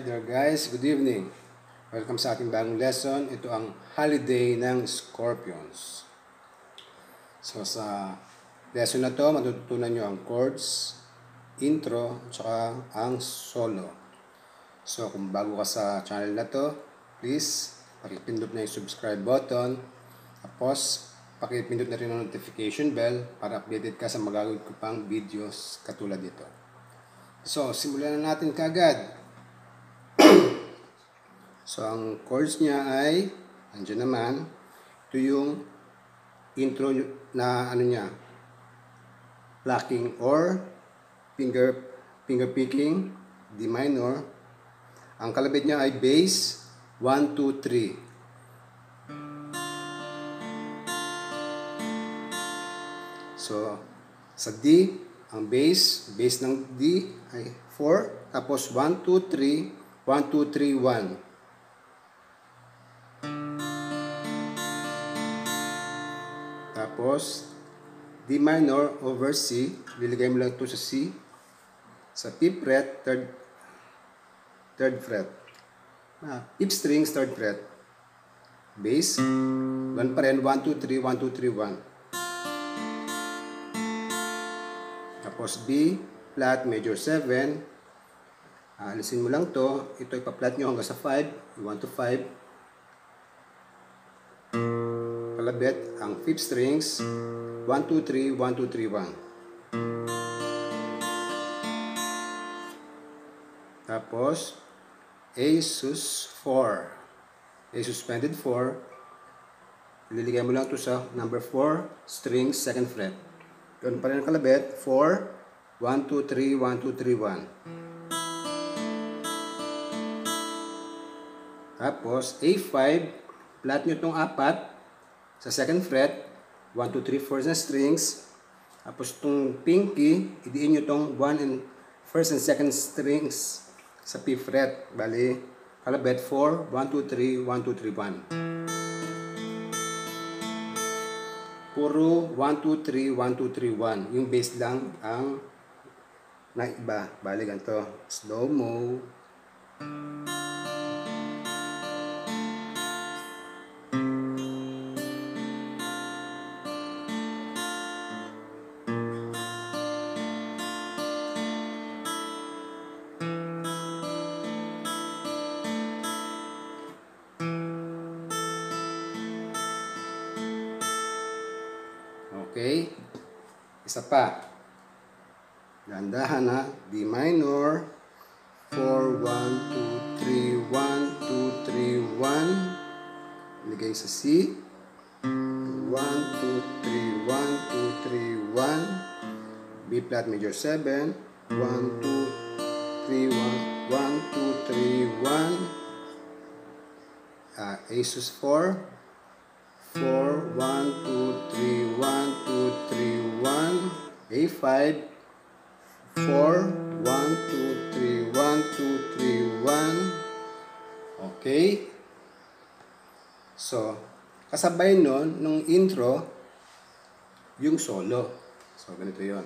Hi there guys, good evening. Welcome sa ating bagong lesson. Ito ang holiday ng Scorpions. So sa lesson na to, matututunan nyo ang chords, intro, at saka ang solo. So kung bago ka sa channel na to, please pakipindot na yung subscribe button. Tapos, pakipindot na rin ang notification bell para updated ka sa magagawin ko pang videos katulad nito. So, simulan na natin kagad. So, ang chords niya ay, andyan naman, ito yung intro na ano niya, plucking or finger, finger picking, D minor. Ang kalabit niya ay bass, 1, 2, 3. So, sa D, ang bass, bass ng D ay 4, tapos 1, 2, 3, 1, 2, 3, 1. Tapos, D minor over C. Liligay mo lang ito sa C. Sa 5th fret, 3rd, 3rd fret. Ah, 5th strings, 3rd fret. Bass. 1 pa rin. 1, 2, 3, 1, 2, 3, 1. Tapos B, flat, major 7. Ah, alisin mo lang to. Ito ipa-flat nyo hanggang sa 5. 1 to 5 kalabit ang 5th strings 1, 2, 3, 1, 2, 3, 1 tapos A sus 4 A suspended 4 liligay mo lang to sa number 4 strings 2nd fret. Doon pa rin ang kalabit. 4 1, 2, 3, 1, 2, 3, 1 tapos A5 flat nyo itong apat sa second fret, 1, 2, 3, 4 na strings. Tapos itong pinky, idiin nyo itong 1 and first and second strings sa P fret. Bali, kalabet 4, 1, 2, 3, 1, 2, 3, 1. Puro 1, 2, 3, 1, 2, 3, 1. Yung bass lang ang naiba. Bali, ganito. Slow-mo. Pa. Gandahan ha. D minor. 4, 1, 2, 3, 1, 2, 3, 1. Ligay sa C. 1, 2, 3, 1, 2, 3, 1. B flat major 7. 1, 2, 3, 1. 1, 2, 3, 1. Uh, A sus 4. 4, 1, 2, 3, 1, 2, 3, 1, A5, 4, 1, 2, 3, 1, 2, 3, 1. Okay? So, kasabay nun, nung intro, yung solo. So, ganito yon.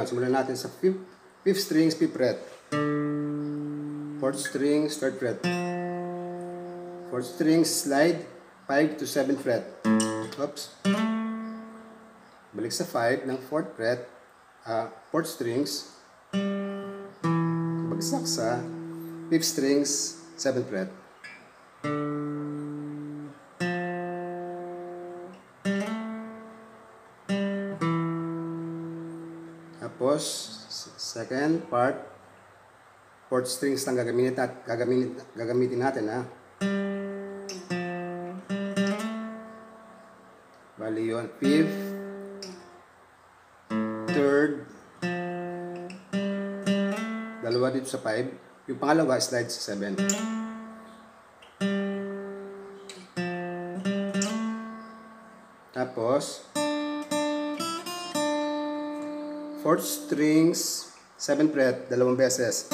Yun. Simulan natin sa 5th, fifth strings, 5th fret. 4th string, 3rd fret. 4th string, slide, 5 to 7th fret. Oops. Balik sa 5 ng 4th fret, uh, 4th strings. Bagsak sa 5th strings, 7th fret. Tapos, second part, fourth strings lang gagamitin, nat- gagamitin, gagamitin natin ha. Bali yun. Fifth, third, dalawa dito sa 5. Yung pangalawa, slide sa 7. Tapos, fourth strings, 7 fret, dalawang beses.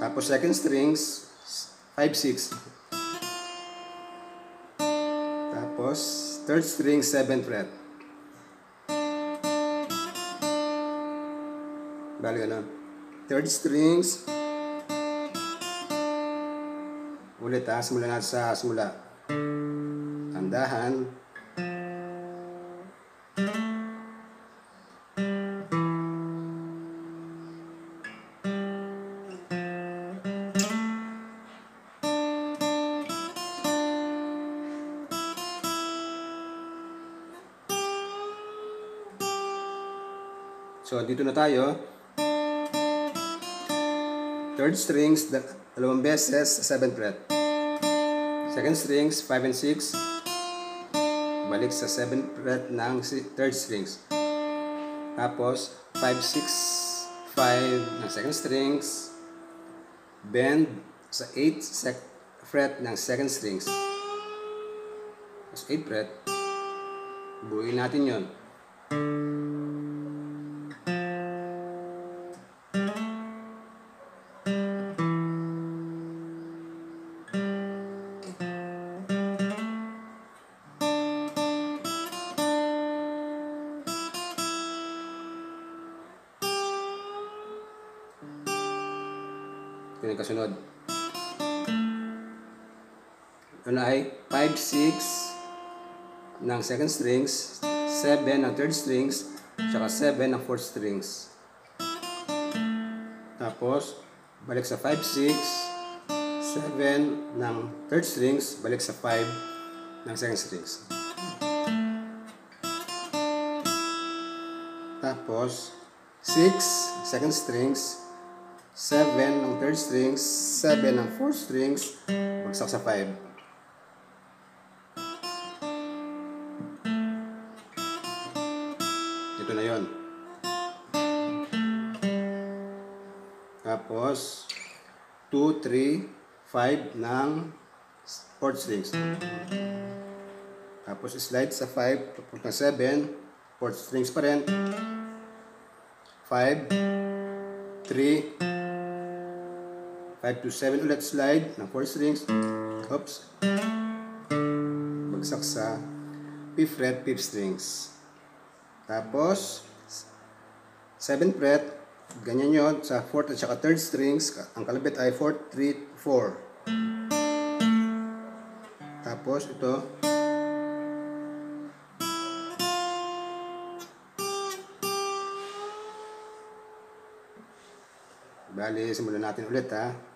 Tapos second strings, 5, 6. Tapos, third string, 7 fret. Bali ganun. Third strings. Ulit ha, simulan natin sa simula. Tandahan. So, dito na tayo. Third strings, da- dalawang beses, 7 fret. Second strings, 5 and 6. Balik sa 7 fret ng third strings. Tapos, 5, 6, 5 ng second strings. Bend sa 8 sec fret ng second strings. Tapos 8 fret. Buuin natin yon. Ito yung kasunod. Ito ay 5, 6 ng second strings, 7 ng third strings, tsaka 7 ng fourth strings. Tapos, balik sa 5, 6, 7 ng third strings, balik sa 5 ng second strings. Tapos, 6 second strings, 7 ng third strings, 7 ng fourth strings, bagsak sa 5. Ito na yon. Tapos, 2, 3, 5 ng fourth strings. Tapos, slide sa 5, papunta 7, fourth strings pa rin. 5, 3, 5 to 7 ulit slide ng 4 strings. Oops. Bagsak sa 5th fret, 5th strings. Tapos, 7th fret, ganyan yon sa 4th at saka 3rd strings. Ang kalabit ay 4th, 3, 4. Tapos, ito. Bali, simulan natin ulit ha.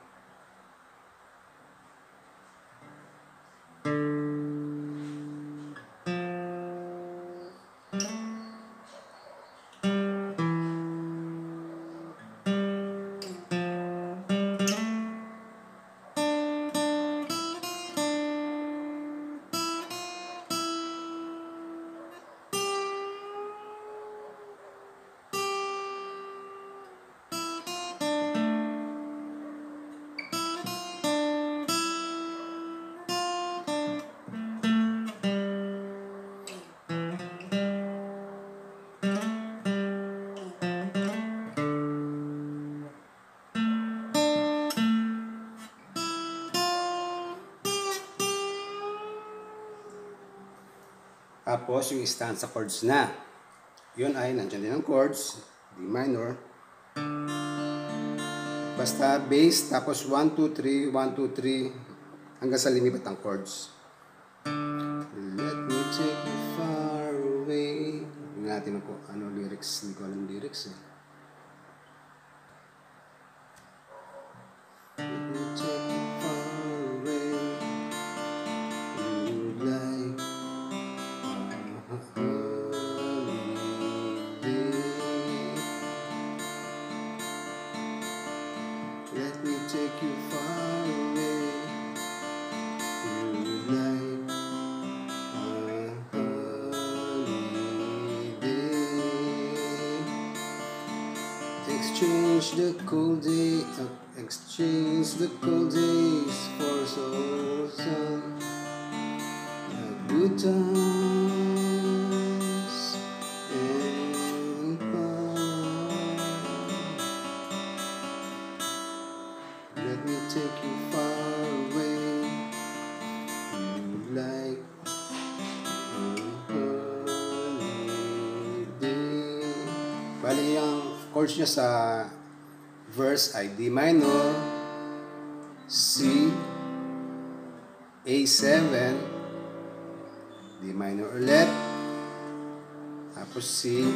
Tapos yung stanza chords na. Yun ay nandiyan din ang chords, D minor. Basta bass, tapos 1, 2, 3, 1, 2, 3, hanggang sa limipat ang chords. Let me take you far away. Hindi natin ako, ano lyrics, hindi ko alam lyrics eh. Exchange the cold day, uh, exchange the cold days for so some good times and fun. Let me take you far away. You like. Bali, ang chords niya sa verse ay D minor, C, A7, D minor ulit, tapos C,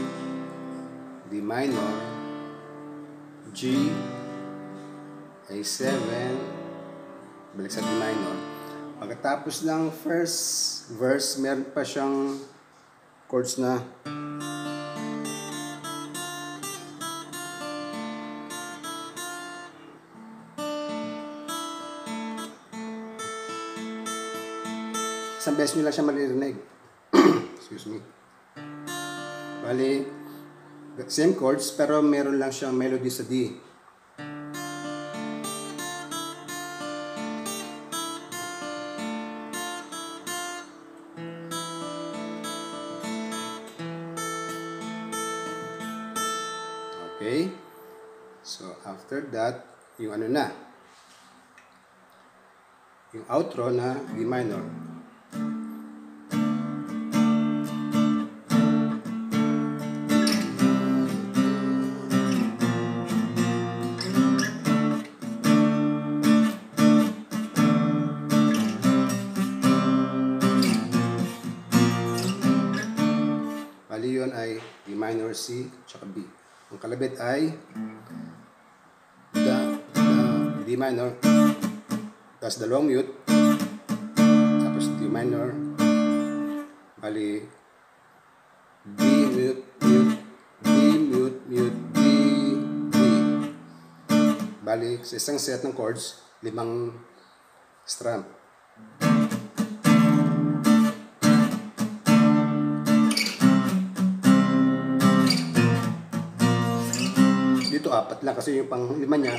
D minor, G, A7, balik sa D minor. Pagkatapos ng first verse, meron pa siyang chords na isang beses nyo lang siya maririnig. Excuse me. Bali, same chords pero meron lang siyang melody sa D. Okay? So, after that, yung ano na, yung outro na D minor. C, tsaka B. Ang kalabit ay da, da, D minor, tapos dalawang mute, tapos D minor, bali D mute, mute, D mute, mute, D, D. Bali, sa isang set ng chords, limang strum. Apat lang kasi yung pang lima niya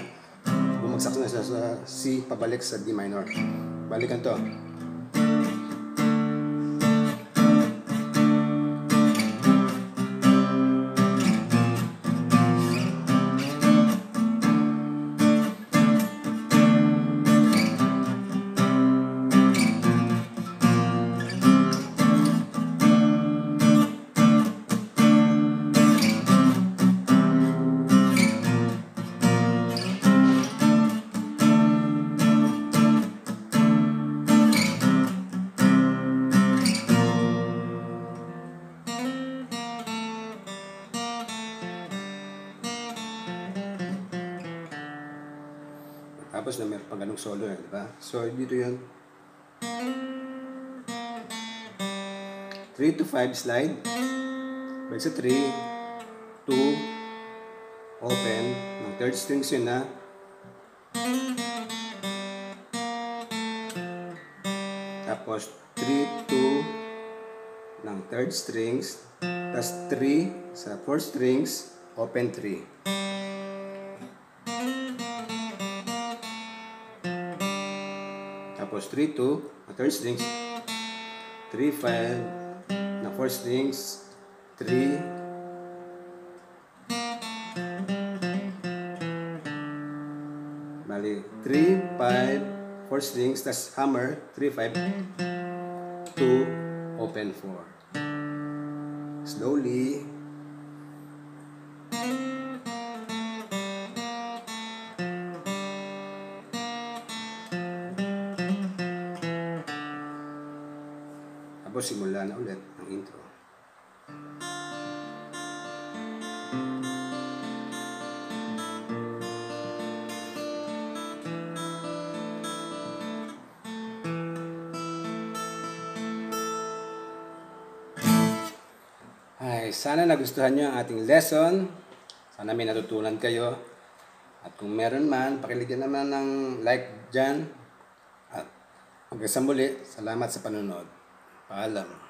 bumagsak na siya sa C pabalik sa D minor. Balikan to. Tapos na meron pang ganong solo yan, di ba? So, dito yun. 3 to 5 slide. Balik sa 3, 2, open. Ng third strings yun na. Tapos 3, 2 ng third strings. Tapos 3 sa fourth strings, open 3. 3, 2, na third strings, 3, 5, na fourth strings, 3, bali, 3, 5, fourth strings, tas hammer, 3, 5, 2, open 4. Slowly, Ay, sana nagustuhan nyo ang ating lesson. Sana may natutunan kayo. At kung meron man, pakiligyan naman ng like dyan. At hanggang sa muli, salamat sa panonood. Paalam.